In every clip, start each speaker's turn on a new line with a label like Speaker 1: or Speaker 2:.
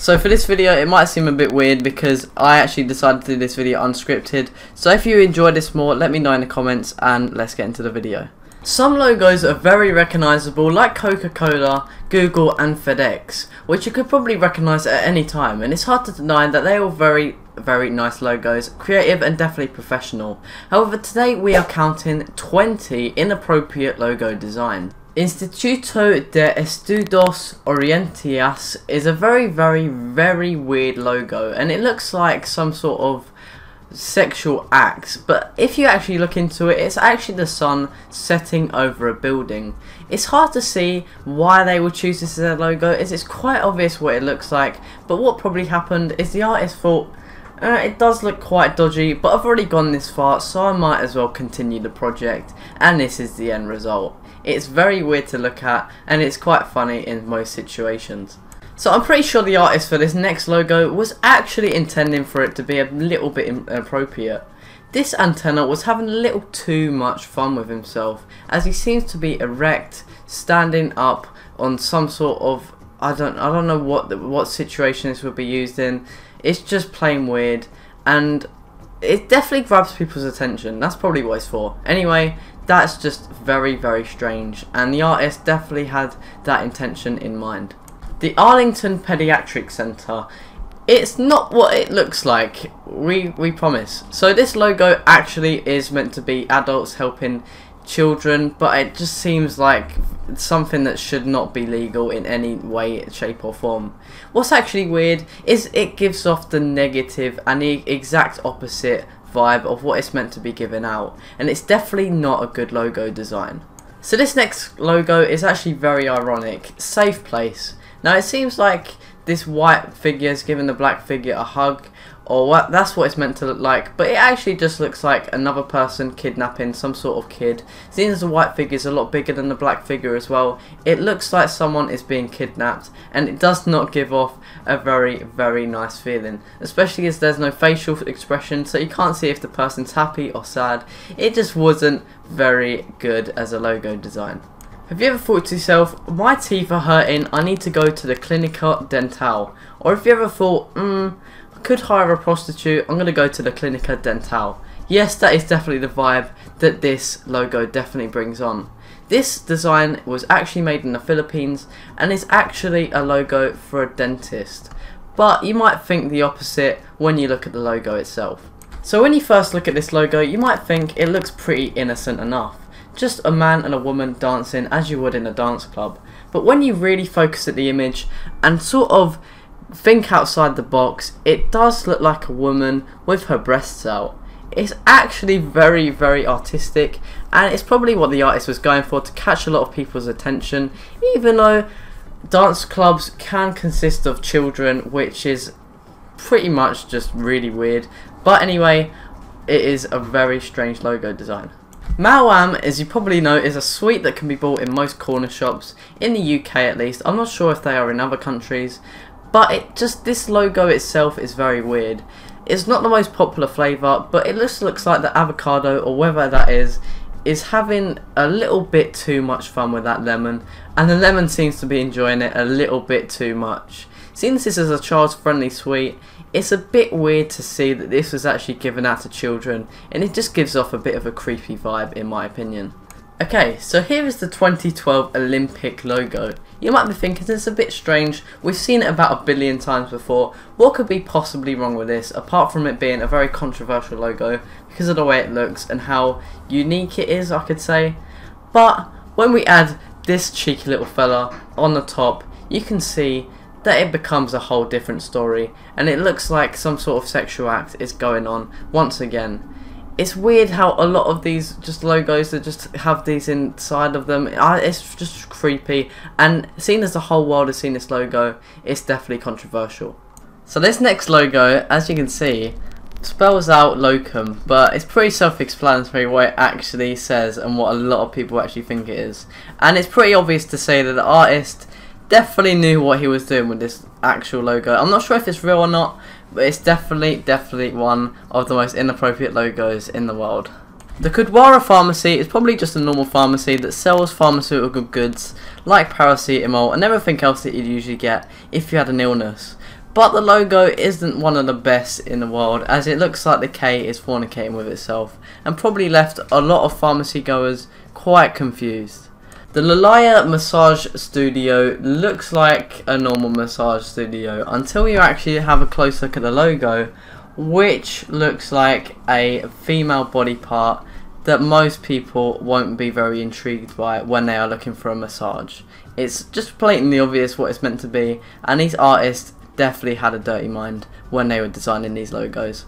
Speaker 1: So for this video it might seem a bit weird because I actually decided to do this video unscripted. So if you enjoyed this more let me know in the comments and let's get into the video. Some logos are very recognisable like Coca-Cola, Google and FedEx which you could probably recognise at any time and it's hard to deny that they are very very nice logos, creative and definitely professional. However today we are counting 20 inappropriate logo design. Instituto de Estudios Orientales is a very, very, very weird logo and it looks like some sort of sexual act but if you actually look into it it's actually the sun setting over a building. It's hard to see why they would choose this as their logo as it's quite obvious what it looks like but what probably happened is the artist thought uh, it does look quite dodgy but I've already gone this far so I might as well continue the project and this is the end result it's very weird to look at and it's quite funny in most situations. So I'm pretty sure the artist for this next logo was actually intending for it to be a little bit inappropriate. This antenna was having a little too much fun with himself as he seems to be erect, standing up on some sort of I don't I don't know what what situation this would be used in. It's just plain weird and it definitely grabs people's attention. That's probably what it's for. Anyway, that's just very, very strange. And the artist definitely had that intention in mind. The Arlington Pediatric Centre. It's not what it looks like. We, we promise. So this logo actually is meant to be adults helping children, but it just seems like something that should not be legal in any way, shape or form. What's actually weird is it gives off the negative and the exact opposite vibe of what it's meant to be given out, and it's definitely not a good logo design. So this next logo is actually very ironic. Safe Place. Now it seems like this white figure is giving the black figure a hug or what that's what it's meant to look like. But it actually just looks like another person kidnapping some sort of kid. Seeing as the white figure is a lot bigger than the black figure as well it looks like someone is being kidnapped and it does not give off a very very nice feeling. Especially as there's no facial expression so you can't see if the person's happy or sad. It just wasn't very good as a logo design have you ever thought to yourself, my teeth are hurting, I need to go to the Clinica Dental? Or if you ever thought, hmm, I could hire a prostitute, I'm going to go to the Clinica Dental. Yes, that is definitely the vibe that this logo definitely brings on. This design was actually made in the Philippines and is actually a logo for a dentist. But you might think the opposite when you look at the logo itself. So when you first look at this logo, you might think it looks pretty innocent enough. Just a man and a woman dancing as you would in a dance club. But when you really focus at the image and sort of think outside the box, it does look like a woman with her breasts out. It's actually very, very artistic, and it's probably what the artist was going for to catch a lot of people's attention, even though dance clubs can consist of children, which is pretty much just really weird. But anyway, it is a very strange logo design. Maoam, as you probably know, is a sweet that can be bought in most corner shops, in the UK at least. I'm not sure if they are in other countries, but it just this logo itself is very weird. It's not the most popular flavour, but it just looks like the avocado or whatever that is is having a little bit too much fun with that lemon, and the lemon seems to be enjoying it a little bit too much. Since this is a child friendly sweet, it's a bit weird to see that this was actually given out to children, and it just gives off a bit of a creepy vibe in my opinion. Okay, so here is the 2012 Olympic logo. You might be thinking it's a bit strange, we've seen it about a billion times before, what could be possibly wrong with this apart from it being a very controversial logo because of the way it looks and how unique it is I could say. But when we add this cheeky little fella on the top, you can see that it becomes a whole different story and it looks like some sort of sexual act is going on once again. It's weird how a lot of these just logos that just have these inside of them uh, it's just creepy and seeing as the whole world has seen this logo it's definitely controversial. So this next logo as you can see spells out locum but it's pretty self-explanatory what it actually says and what a lot of people actually think it is. And it's pretty obvious to say that the artist definitely knew what he was doing with this actual logo I'm not sure if it's real or not but it's definitely, definitely one of the most inappropriate logos in the world. The Kudawara pharmacy is probably just a normal pharmacy that sells pharmaceutical goods like paracetamol and everything else that you'd usually get if you had an illness. But the logo isn't one of the best in the world as it looks like the K is fornicating with itself and probably left a lot of pharmacy goers quite confused. The Lalaya Massage Studio looks like a normal massage studio until you actually have a close look at the logo which looks like a female body part that most people won't be very intrigued by when they are looking for a massage. It's just blatantly obvious what it's meant to be and these artists definitely had a dirty mind when they were designing these logos.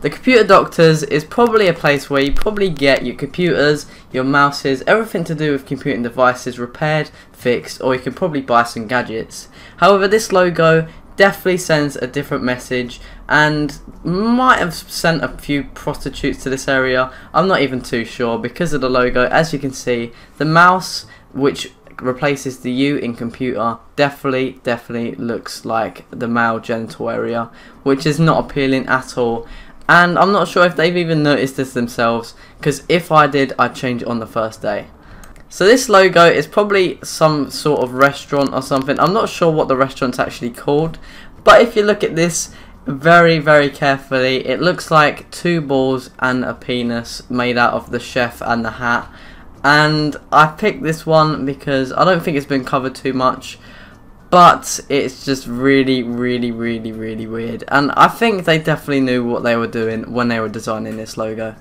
Speaker 1: The Computer Doctors is probably a place where you probably get your computers, your mouses, everything to do with computing devices repaired, fixed, or you can probably buy some gadgets. However, this logo definitely sends a different message and might have sent a few prostitutes to this area. I'm not even too sure because of the logo. As you can see, the mouse, which replaces the U in computer definitely definitely looks like the male genital area which is not appealing at all and I'm not sure if they've even noticed this themselves because if I did I'd change it on the first day. So this logo is probably some sort of restaurant or something. I'm not sure what the restaurant's actually called but if you look at this very very carefully it looks like two balls and a penis made out of the chef and the hat. And I picked this one because I don't think it's been covered too much but it's just really really really really weird and I think they definitely knew what they were doing when they were designing this logo.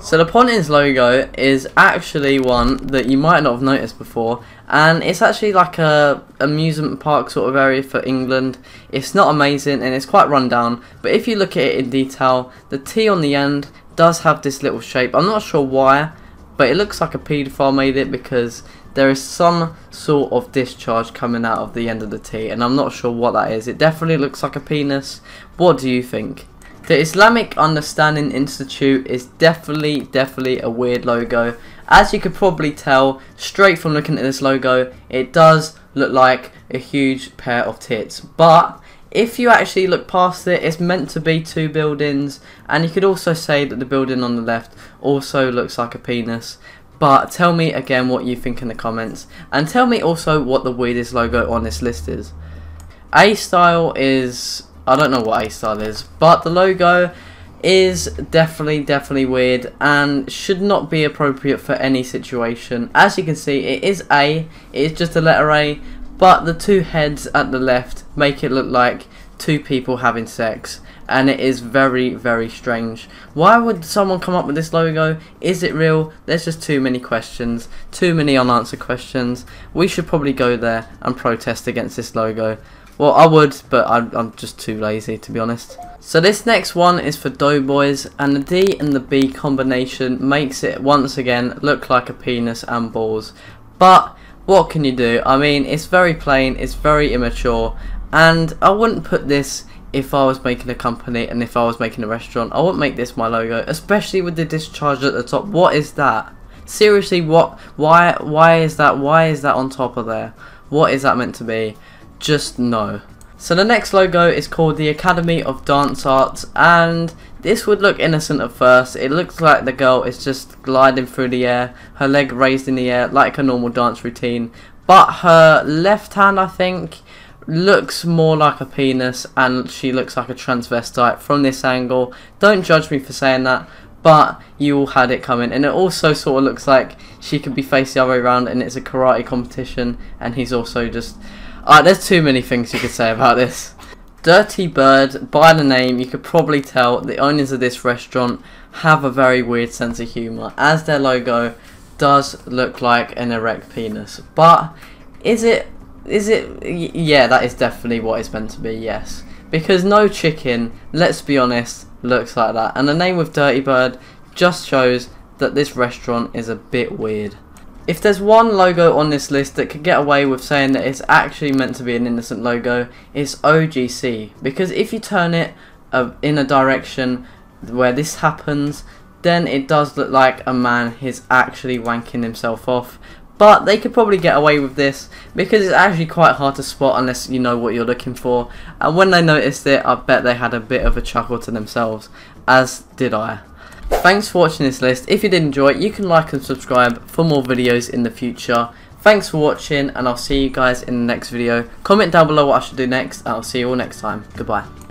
Speaker 1: So the Pontins logo is actually one that you might not have noticed before and it's actually like a amusement park sort of area for England. It's not amazing and it's quite run down but if you look at it in detail the T on the end does have this little shape. I'm not sure why but it looks like a paedophile made it because there is some sort of discharge coming out of the end of the T and I'm not sure what that is. It definitely looks like a penis. What do you think? The Islamic Understanding Institute is definitely, definitely a weird logo. As you could probably tell, straight from looking at this logo, it does look like a huge pair of tits. But if you actually look past it, it's meant to be two buildings, and you could also say that the building on the left also looks like a penis. But tell me again what you think in the comments, and tell me also what the weirdest logo on this list is. A style is I don't know what A style is, but the logo is definitely definitely weird and should not be appropriate for any situation. As you can see, it is A, it is just a letter A, but the two heads at the left make it look like two people having sex and it is very very strange. Why would someone come up with this logo? Is it real? There's just too many questions too many unanswered questions. We should probably go there and protest against this logo. Well I would but I'm, I'm just too lazy to be honest. So this next one is for Doughboys and the D and the B combination makes it once again look like a penis and balls. But what can you do? I mean, it's very plain, it's very immature, and I wouldn't put this if I was making a company and if I was making a restaurant. I wouldn't make this my logo, especially with the discharge at the top. What is that? Seriously, what? Why? Why is that? Why is that on top of there? What is that meant to be? Just no. So the next logo is called the Academy of Dance Arts and this would look innocent at first. It looks like the girl is just gliding through the air, her leg raised in the air like a normal dance routine. But her left hand, I think, looks more like a penis and she looks like a transvestite from this angle. Don't judge me for saying that, but you all had it coming. And it also sort of looks like she could be faced the other way around and it's a karate competition and he's also just Alright, there's too many things you could say about this. Dirty Bird, by the name, you could probably tell the owners of this restaurant have a very weird sense of humour, as their logo does look like an erect penis. But is it? Is it? Yeah, that is definitely what it's meant to be. Yes, because no chicken, let's be honest, looks like that, and the name of Dirty Bird just shows that this restaurant is a bit weird. If there's one logo on this list that could get away with saying that it's actually meant to be an innocent logo, it's OGC. Because if you turn it uh, in a direction where this happens, then it does look like a man is actually wanking himself off. But they could probably get away with this because it's actually quite hard to spot unless you know what you're looking for. And when they noticed it, I bet they had a bit of a chuckle to themselves, as did I. Thanks for watching this list. If you did enjoy it, you can like and subscribe for more videos in the future. Thanks for watching, and I'll see you guys in the next video. Comment down below what I should do next, and I'll see you all next time. Goodbye.